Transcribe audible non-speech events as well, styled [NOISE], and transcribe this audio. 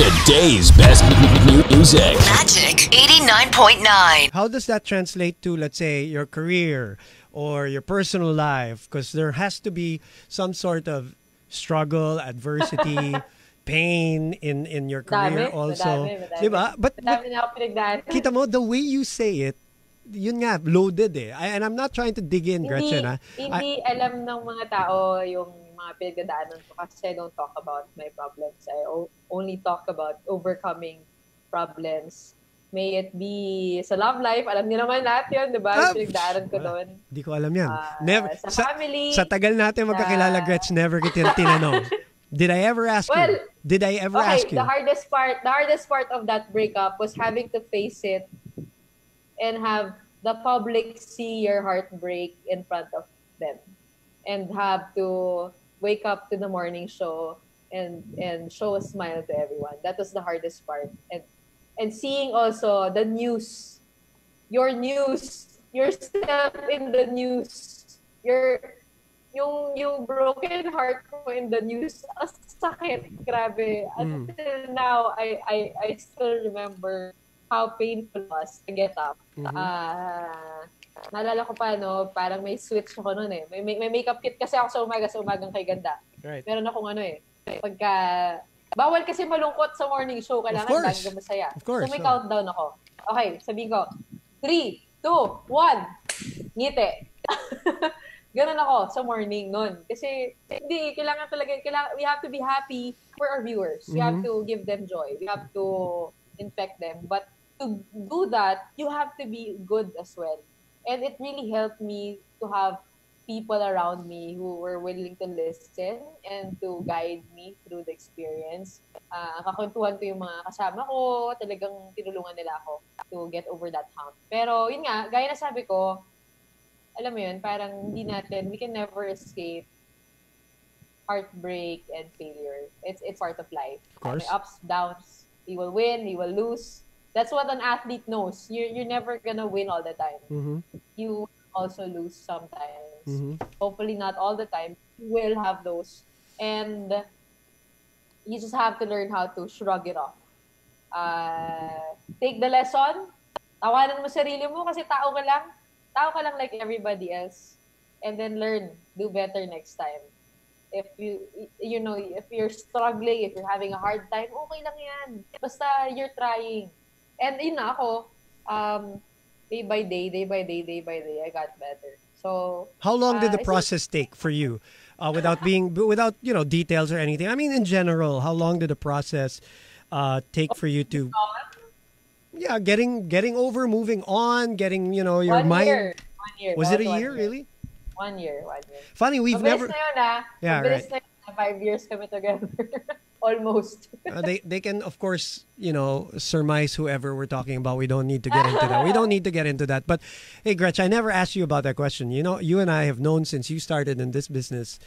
Today's best music. Magic 89.9. How does that translate to, let's say, your career or your personal life? Because there has to be some sort of struggle, adversity, [LAUGHS] pain in in your career Madami, also. madami, madami. Diba? But, but Madami na ako pinagdaan. kita mo, the way you say it, yun nga, loaded eh. I- And I'm not trying to dig in, Gretchen. hindi, Ha? hindi alam ng mga tao yung mga pinagdadaanan ko kasi I don't talk about my problems. I only talk about overcoming problems. May it be sa love life, alam niyo naman lahat yun, di ba? Ah, pinagdaanan ko doon. Di ko alam yan. Ah, never, sa family, Sa tagal natin magkakilala, sa- Gretchen, never kita tinanong. [LAUGHS] Did I ever ask Well, you? Did I ever okay, ask you? the hardest part, the hardest part of that breakup was having to face it and have the public see your heartbreak in front of them and have to wake up to the morning show and and show a smile to everyone. That was the hardest part. And and seeing also the news, your news, yourself in the news, your yung yung broken heart ko in the news, ang sakit, grabe. Mm. Until now, I, I, I still remember how painful it was to get up. Mhm. Ah, naalala ko pa, no, parang may switch ako noon eh. May, may, may makeup kit kasi ako sa umaga, sa umagang kay ganda. Right. Meron akong ano eh, pagka, bawal kasi malungkot sa morning show, kailangan Of course. lagi ka masaya. Of course, So may oh. countdown ako. Okay, sabihin ko, 3, 2, 1, ngiti. [LAUGHS] Ganun ako sa morning nun. Kasi, hindi, kailangan talaga, kailangan, we have to be happy for our viewers. We have Mhm. to give them joy. We have to infect them. But to do that, you have to be good as well. And it really helped me to have people around me who were willing to listen and to guide me through the experience. Uh, kakwentuhan ko yung mga kasama ko, talagang tinulungan nila ako to get over that hump. Pero yun nga, gaya na sabi ko, alam mo yun, parang hindi natin, we can never escape heartbreak and failure. It's it's part of life. Of course. May ups, downs. We will win, we will lose. That's what an athlete knows. You're, you're never gonna win all the time. Mm-hmm. You also lose sometimes. Mm-hmm. Hopefully not all the time. You will have those. And you just have to learn how to shrug it off. Uh, take the lesson. Tawanan mo sarili mo kasi tao ka lang. Tao ka lang like everybody else. And then learn. Do better next time. If you, you know, if you're struggling, if you're having a hard time, okay lang yan. Basta you're trying. And yun na ako, um, day by day, day by day, day by day, I got better. So, How long did Uh, the process take for you, uh, without being without you know details or anything? I mean, in general, how long did the process uh, take for you to? Yeah, getting getting over, moving on, getting you know your one mind. year. One year. Was it a one year really? One year, one year. Funny, we've Mabilis never. na yun, ah. Yeah, Mabilis na yun. Five years kami together. [LAUGHS] Almost. [LAUGHS] Uh, they they can of course you know surmise whoever we're talking about. We don't need to get into that. We don't need to get into that. But hey, Gretch, I never asked you about that question. You know, you and I have known since you started in this business.